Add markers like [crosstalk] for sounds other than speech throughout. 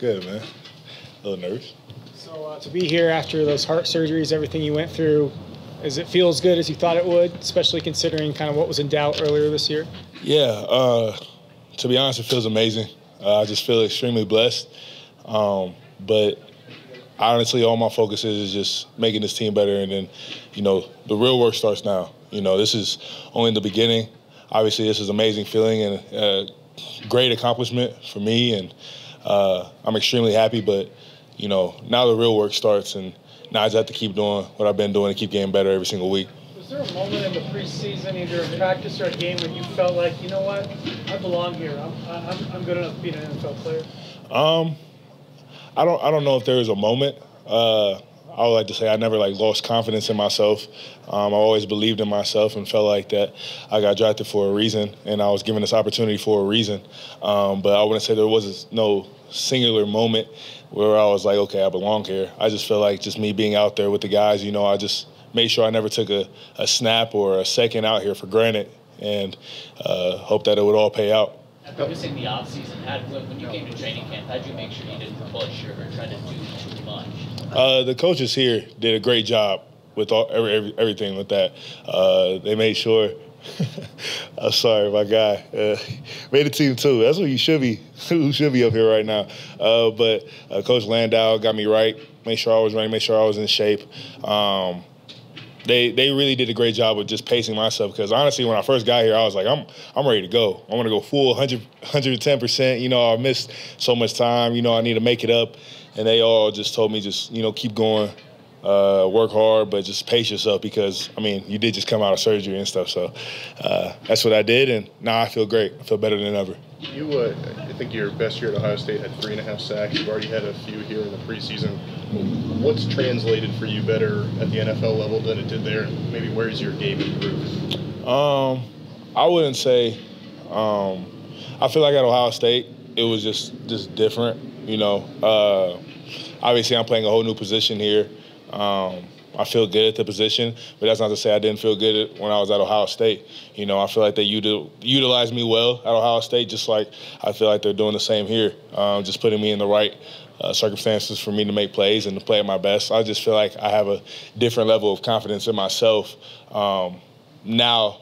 Good, man. A little nervous. So uh, to be here after those heart surgeries, everything you went through, does it feel as good as you thought it would, especially considering kind of what was in doubt earlier this year? Yeah. Uh, to be honest, it feels amazing. Uh, I just feel extremely blessed. Um, but honestly, all my focus is, is just making this team better, and then, you know, the real work starts now. You know, this is only the beginning. Obviously, this is an amazing feeling and a great accomplishment for me, and uh, I'm extremely happy. But you know, now the real work starts, and now I just have to keep doing what I've been doing and keep getting better every single week. Was there a moment in the preseason, either a practice or a game, when you felt like, you know what, I belong here. I'm, I'm, I'm good enough to be an NFL player? Um, I don't I don't know if there was a moment. Uh, I would like to say I never like lost confidence in myself. Um, I always believed in myself and felt like that I got drafted for a reason and I was given this opportunity for a reason. Um, but I wouldn't say there was no singular moment where I was like, okay, I belong here. I just feel like just me being out there with the guys, you know, I just made sure I never took a, a snap or a second out here for granted and uh, hope that it would all pay out. Focusing the offseason, how, when you came to training camp, how did you make sure you didn't push or try to do too much? Uh, the coaches here did a great job with all every, every, everything with that. Uh, they made sure. [laughs] I'm sorry, my guy uh, [laughs] made the team too. That's what you should be. [laughs] Who should be up here right now? Uh, but uh, Coach Landow got me right. Made sure I was running. Made sure I was in shape. Um, they they really did a great job of just pacing myself because honestly, when I first got here, I was like, I'm I'm ready to go. I want to go full 100 110 percent. You know, I missed so much time. You know, I need to make it up, and they all just told me just you know keep going. Uh, work hard, but just pace yourself because I mean you did just come out of surgery and stuff. So uh, that's what I did, and now I feel great. I feel better than ever. You, uh, I think your best year at Ohio State had three and a half sacks. You've already had a few here in the preseason. What's translated for you better at the NFL level than it did there? Maybe where's your game improved? Um, I wouldn't say. Um, I feel like at Ohio State it was just just different. You know, uh, obviously I'm playing a whole new position here. Um, I feel good at the position, but that's not to say I didn't feel good when I was at Ohio State. You know, I feel like they util- utilized me well at Ohio State, just like I feel like they're doing the same here, um, just putting me in the right uh, circumstances for me to make plays and to play at my best. I just feel like I have a different level of confidence in myself um, now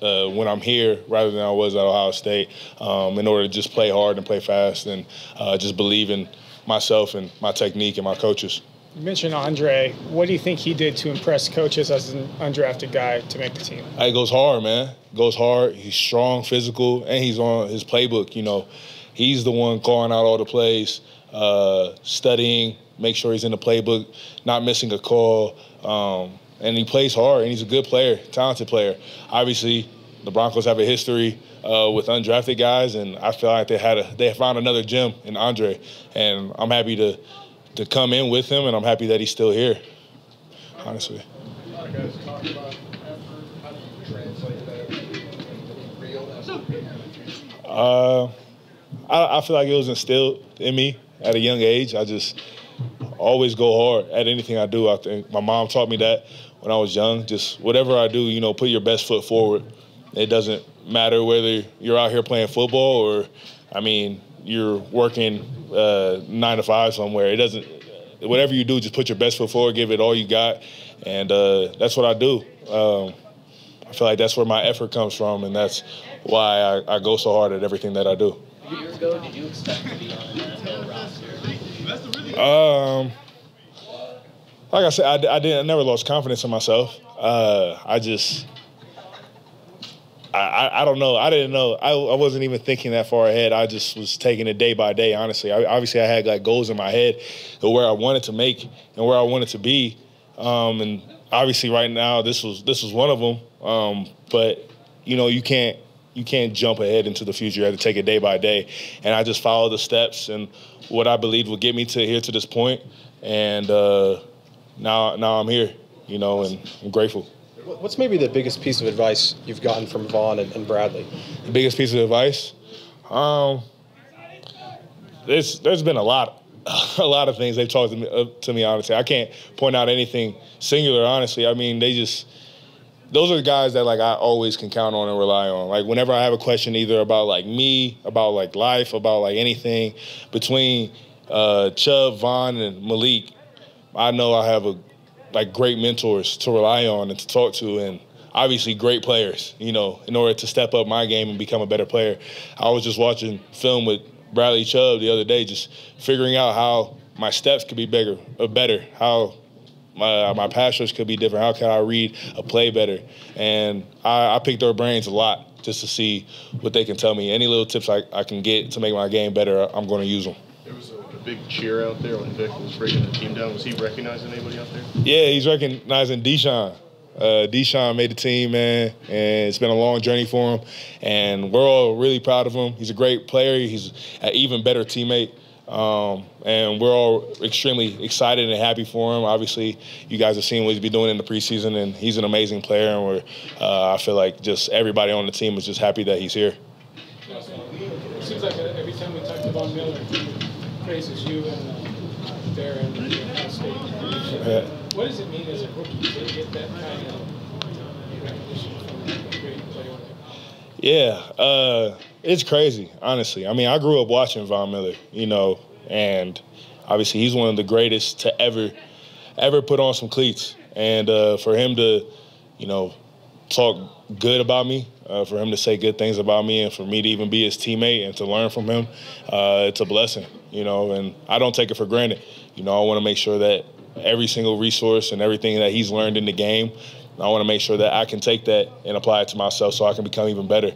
uh, when I'm here rather than I was at Ohio State um, in order to just play hard and play fast and uh, just believe in myself and my technique and my coaches. You mentioned Andre. What do you think he did to impress coaches as an undrafted guy to make the team? He goes hard, man. Goes hard. He's strong, physical, and he's on his playbook. You know, he's the one calling out all the plays, uh, studying, make sure he's in the playbook, not missing a call. Um, and he plays hard, and he's a good player, talented player. Obviously, the Broncos have a history uh, with undrafted guys, and I feel like they had a they found another gem in Andre, and I'm happy to to come in with him, and I'm happy that he's still here. Honestly. Uh, I, I feel like it was instilled in me at a young age. I just always go hard at anything I do. I think my mom taught me that when I was young. Just whatever I do, you know, put your best foot forward. It doesn't matter whether you're out here playing football or, I mean, you're working uh, nine to five somewhere. It doesn't. Whatever you do, just put your best foot forward, give it all you got, and uh, that's what I do. Um, I feel like that's where my effort comes from, and that's why I, I, go so hard at everything that I do. A year ago, did you expect to be on an NFL roster? Um, like I said, I, I didn't. I never lost confidence in myself. Uh, I just I, I, don't know. I didn't know. I, I wasn't even thinking that far ahead. I just was taking it day by day. Honestly, I, obviously I had like goals in my head of where I wanted to make and where I wanted to be. Um, and obviously, right now this was this was one of them. Um, but you know, you can't you can't jump ahead into the future. You have to take it day by day. And I just followed the steps and what I believed would get me to here to this point. And uh, now now I'm here. You know, and I'm grateful. What's maybe the biggest piece of advice you've gotten from Von and, and Bradley? The biggest piece of advice? Um, there's there's been a lot, [laughs] a lot of things they've talked to me, uh, to me. Honestly, I can't point out anything singular. Honestly, I mean they just those are the guys that like I always can count on and rely on. Like whenever I have a question either about like me, about like life, about like anything between uh, Chubb, Von, and Malik, I know I have a like great mentors to rely on and to talk to, and obviously great players. You know, in order to step up my game and become a better player. I was just watching film with Bradley Chubb the other day, just figuring out how my steps could be bigger, uh, better, how my my pass rush could be different. How can I read a play better? And I, I pick their brains a lot just to see what they can tell me. Any little tips I, I can get to make my game better, I'm going to use them. There was a, a big cheer out there when Vic was breaking the team down. Was he recognizing anybody out there? Yeah, he's recognizing Deshaun. Uh, Deshaun made the team, man, and it's been a long journey for him. And we're all really proud of him. He's a great player. He's an even better teammate. Um, and we're all extremely excited and happy for him. Obviously, you guys have seen what he's been doing in the preseason, and he's an amazing player. And we're, uh, I feel like just everybody on the team is just happy that he's here. It seems like every time we talk to Von Miller, he praises you and uh, Baron and Ohio State. Yeah. What does it mean as a rookie to get that kind of recognition from a great player? Yeah, uh, it's crazy, honestly. I mean, I grew up watching Von Miller, you know, and obviously he's one of the greatest to ever, ever put on some cleats. And uh, for him to, you know, talk good about me, uh, for him to say good things about me, and for me to even be his teammate and to learn from him, uh, it's a blessing, you know. And I don't take it for granted. You know, I want to make sure that every single resource and everything that he's learned in the game, I want to make sure that I can take that and apply it to myself so I can become even better.